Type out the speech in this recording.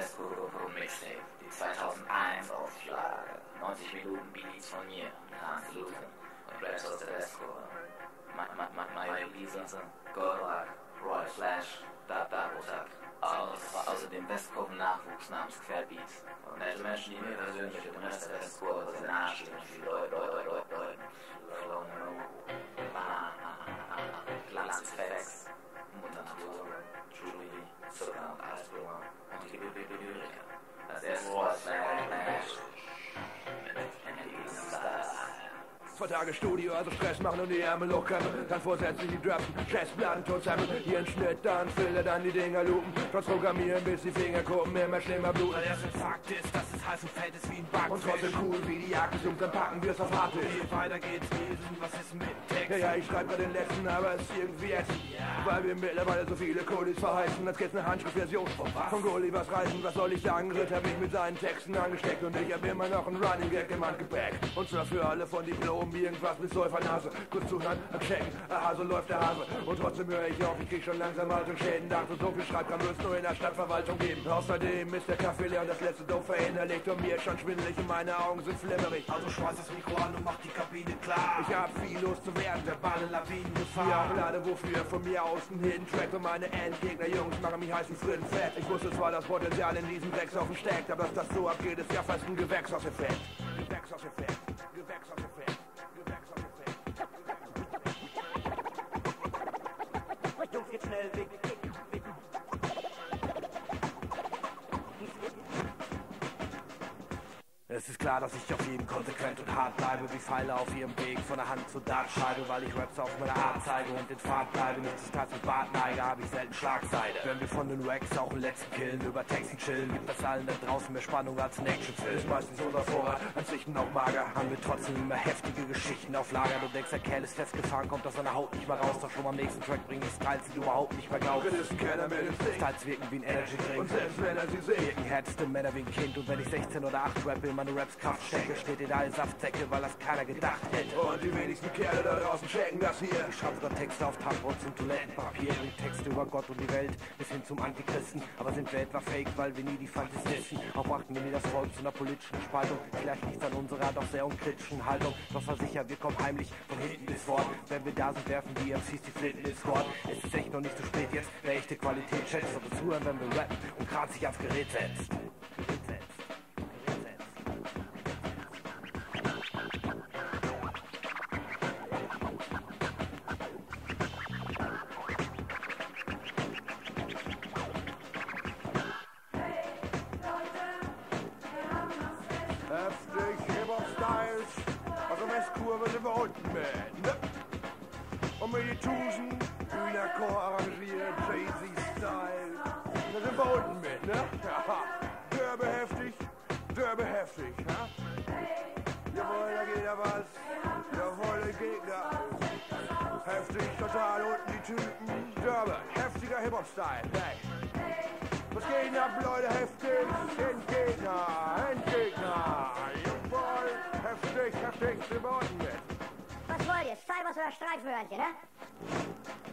Fresco Pro Mixtape, die 2001 Auflage. 90 Minuten Beats von mir, Hans Luther und Raptor Tedesco. Mario Biesen, Gorak, Roy Flash, Dada Botak. Außerdem Westkurven-Nachwuchs namens Querbeats. Und nette Menschen, die mir persönlich und dem Rest der Westkurve sehr nahe stehen, wie Leute, Leute, Leute, Leute, Flow, Banana, Glanz, Facts. Zwei Tage Studio, also Stress machen und die Ärmel lockern. Dann vorsätzlich die Drops, Jazzplatten tot sammeln. Hier ein Schnitt, dann Filter, dann die Dinger lupen. Trotz Programmieren, bis die Finger gucken, immer schlimmer bluten. Ein Fakt ist, dass es heiß und fett ist wie ein Backfisch. Und trotzdem cool, wie die Jagd dann packen wir es auf hart Wie weiter geht's lesen, was ist mit Text? Ja, ja, ich schreibe den letzten, aber es ist irgendwie jetzt. Weil wir mittlerweile so viele Codes verheißen, als gäb's eine Handschriftversion. Von Gullivers Reisen, was soll ich sagen? Ritt hat mich mit seinen Texten angesteckt und ich hab immer noch einen Running Gag im Handgepäck. Und zwar für alle von Diplomen, irgendwas mit Säufernase. Kurz zuhören, am Checken, aha, so läuft der Hase. Und trotzdem höre ich auf, ich krieg schon langsam Haltungsschäden. Dachte, so viel Schreibkram wird's nur in der Stadtverwaltung geben. Außerdem ist der Kaffee leer und das letzte Dope verinnerlicht. Und mir ist schon schwindelig und meine Augen sind flimmerig. Also schmeiß das Mikro an und mach die Kabine klar. Ich hab viel los zu werden, Ball Alle Lawinen Ja, gefahren. lade wofür von mir außen hin Track und meine Endgegner, Jungs, machen mich heiß wie Fritz fett. Ich wusste zwar, das Potenzial in diesem Dreckshaufen steckt, aber dass das so abgeht, ist ja fast ein Gewächshauseffekt. Gewächshauseffekt, Gewächshauseffekt, Gewächshauseffekt. Jungs, jetzt schnell weg. Es ist klar, dass ich auf jeden konsequent und hart bleibe, wie Pfeile auf ihrem Weg von der Hand zur Dartscheibe, weil ich Raps auf meiner Art zeige und in Fahrt bleibe. Nichts ist als mit Bartneige, habe ich selten Schlagseite. Wenn wir von den Racks auch einen letzten killen, über Taxi chillen, gibt das allen da draußen mehr Spannung als ein Actionfilm. Ist meistens unser Vorrat, an Sichten auch mager. Haben wir trotzdem immer heftige Geschichten auf Lager. Du denkst, der Kerl ist festgefahren, kommt aus seiner Haut nicht mehr raus. Doch schon am nächsten Track bringen die Styles, die du überhaupt nicht mehr glaubst. Ist ein Keller mit dem Ding. Styles wirken wie ein Energy Drink. Und selbst wenn er sie sieht, Wirken härteste Männer wie ein Kind und wenn ich 16 oder 8 rappe, meine Raps Kraft stecke, steht in alle Saftsäcke, weil das keiner gedacht hätte. und die wenigsten Kerle da draußen checken das hier. Ich schreibe sogar Texte auf Tampons und Toilettenpapier, bring Texte über Gott und die Welt bis hin zum Antichristen. Aber sind wir etwa fake, weil wir nie die Fantasisten auch brachten wir nie das Volk zu einer politischen Spaltung. Vielleicht liegt an unserer doch sehr unkritischen Haltung. Doch versicher, wir kommen heimlich von hinten bis fort. Wenn wir da sind, werfen die MCs die Flinten ins Squad. Es ist echt noch nicht zu spät jetzt, wer echte Qualität schätzt. Aber zuhören, wenn wir rappen und gerade sich ans Gerät setzt. Hip-Hop-Styles. Also Westkurve sind wir unten mit, ne? Und mit die Tusen, Hühnerchor arrangiert, Jay-Z-Style. Da sind wir unten mit, ne? Ja. Derbe heftig, derbe heftig, ne? Jawohl, da geht ja was. Jawohl, der Gegner. Heftig, total unten die Typen. Derbe, heftiger Hip-Hop-Style, hey. Was geht ab, Leute? Heftig. Endgegner. Endgegner. Heftig. Wir bauen mit. Was wollt ihr? Cybers oder Streifhörnchen, ne?